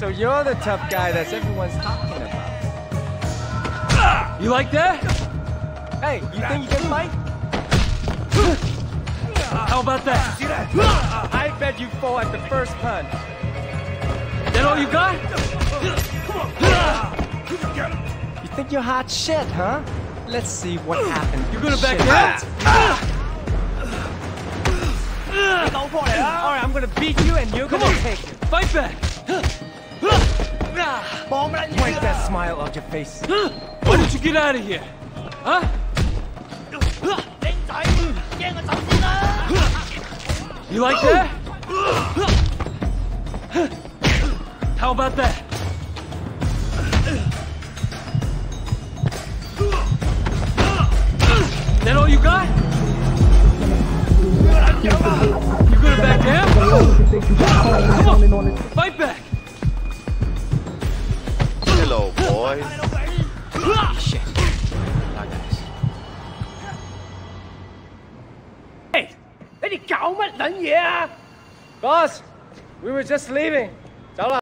So you're the tough guy that everyone's talking about. You like that? Hey, you think you can fight? How about that? I bet you fall at the first punch. That all you got? You think you're hot shit, huh? Let's see what happens. You're gonna back down? Alright, I'm gonna beat you and you're Come gonna on. take it. Fight back! Wipe that smile off your face. Why don't you get out of here? Huh? You like that? How about that? That all you got? You gonna back down? Come on, back! Hello, boys. Boss, we were just leaving.